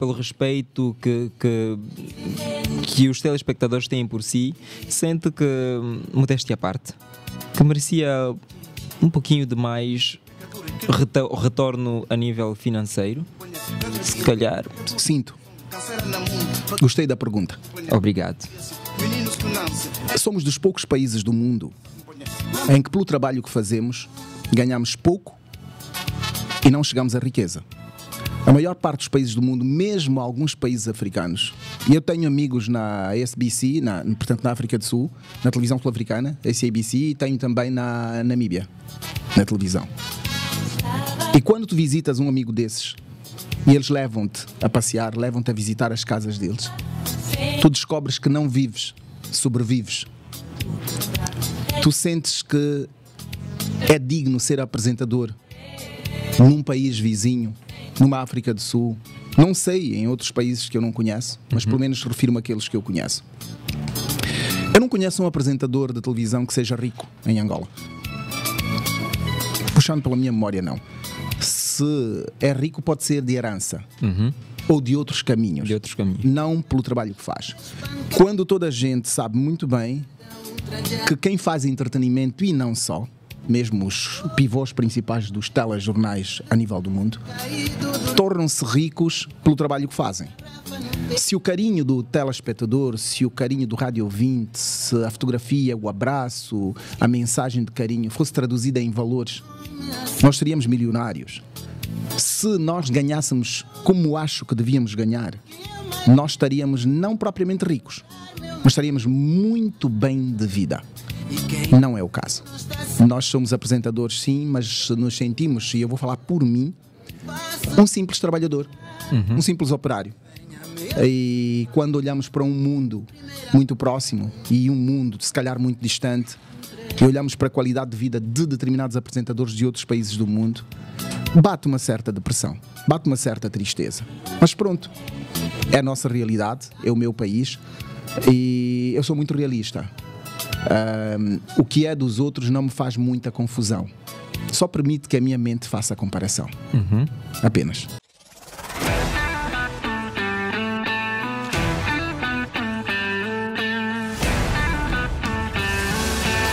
pelo respeito que, que, que os telespectadores têm por si, sente que, modéstia à parte, que merecia um pouquinho de mais retorno a nível financeiro? Se calhar. Sinto. Gostei da pergunta. Obrigado. Somos dos poucos países do mundo em que, pelo trabalho que fazemos, ganhamos pouco e não chegamos à riqueza. A maior parte dos países do mundo, mesmo alguns países africanos, e eu tenho amigos na SBC, na, portanto na África do Sul, na televisão sul-africana, SABC, e tenho também na Namíbia, na televisão. E quando tu visitas um amigo desses, e eles levam-te a passear, levam-te a visitar as casas deles, tu descobres que não vives, sobrevives. Tu sentes que é digno ser apresentador num país vizinho, numa África do Sul, não sei em outros países que eu não conheço, mas uhum. pelo menos refiro-me àqueles que eu conheço. Eu não conheço um apresentador de televisão que seja rico em Angola. Puxando pela minha memória, não. Se é rico, pode ser de herança. Uhum. Ou de outros caminhos. De outros caminhos. Não pelo trabalho que faz. Quando toda a gente sabe muito bem que quem faz entretenimento e não só, mesmo os pivôs principais dos telejornais a nível do mundo, tornam-se ricos pelo trabalho que fazem. Se o carinho do telespectador, se o carinho do rádio ouvinte, se a fotografia, o abraço, a mensagem de carinho fosse traduzida em valores, nós seríamos milionários. Se nós ganhássemos como acho que devíamos ganhar, nós estaríamos não propriamente ricos, mas estaríamos muito bem de vida. Não é o caso. Nós somos apresentadores, sim, mas nos sentimos, e eu vou falar por mim, um simples trabalhador, uhum. um simples operário. E quando olhamos para um mundo muito próximo e um mundo, se calhar, muito distante, e olhamos para a qualidade de vida de determinados apresentadores de outros países do mundo, bate uma certa depressão, bate uma certa tristeza. Mas pronto, é a nossa realidade, é o meu país e eu sou muito realista. Um, o que é dos outros não me faz muita confusão. Só permite que a minha mente faça a comparação. Uhum. Apenas.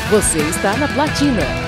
Você está na Platina.